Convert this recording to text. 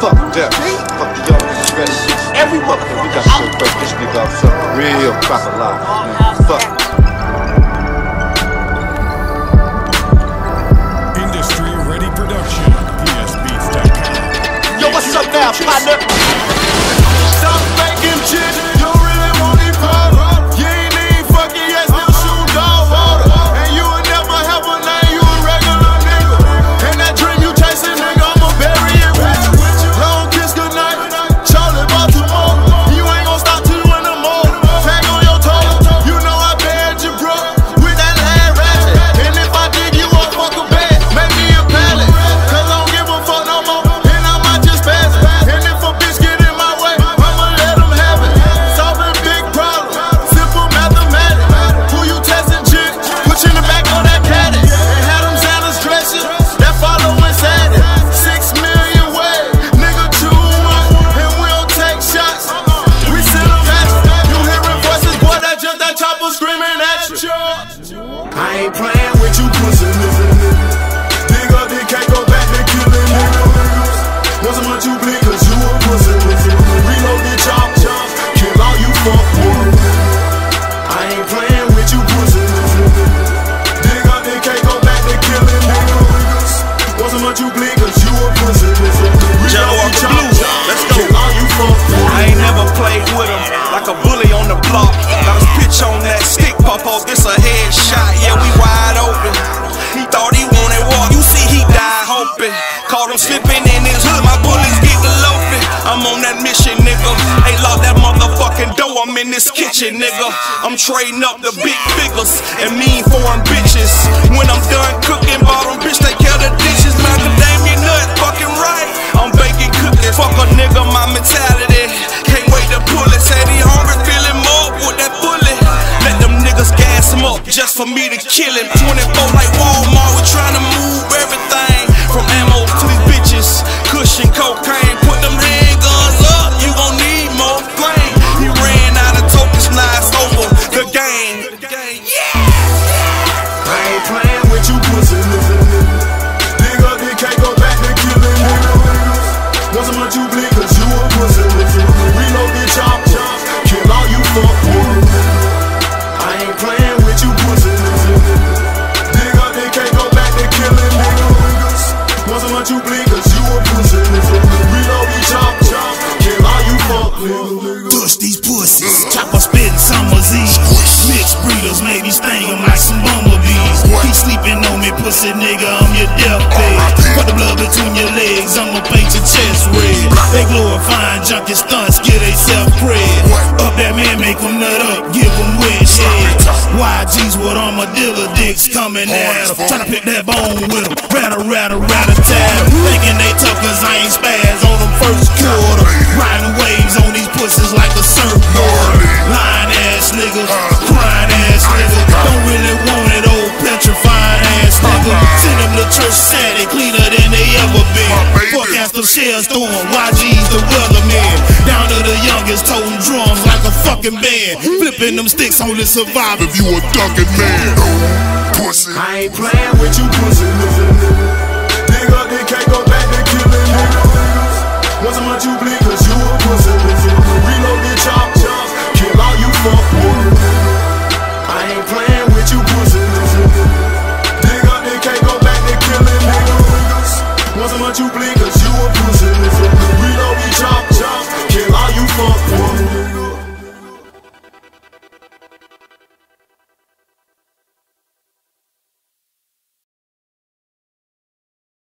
death. Fuck the young stress. Every motherfucker, we got to break this nigga up something real proper life. Fuck. Industry Ready Production. PSBeats.com. Yo, what's up now, partner? Headshot. Yeah, we wide open. He thought he wanted war. You see, he died hoping. Caught him slipping in his hood. My bullies get the loafing. I'm on that mission, nigga. Ain't locked that motherfucking door. I'm in this kitchen, nigga. I'm trading up the big figures and mean foreign bitches. For me to kill him. 24 like Walmart, we trying to move everything from ammo to these bitches. Cushion, cocaine, put them handguns up. You gon' need more flame. He ran out of tokens, now it's over the game. I ain't playing with you pussy up the cake, go back to killing niggas. Wasn't much you bleed, cause you a pussy Reload the chop, chop, kill all you fuck pussy nigga, I'm your deathbed. Put the blood between your legs, I'ma paint your chest red. They glorifying junkie stunts, get they self cred. Up that man, make 'em nut up, give 'em wet shit. YG's with armadillo dicks coming at 'em. Tryna pick that bone with 'em. Ratter, ratter, ratter, tat. Thinking they tough cause I ain't fucking band. Flipping them sticks, only survive if you a ducking man. Pussy. I ain't playing with you pussy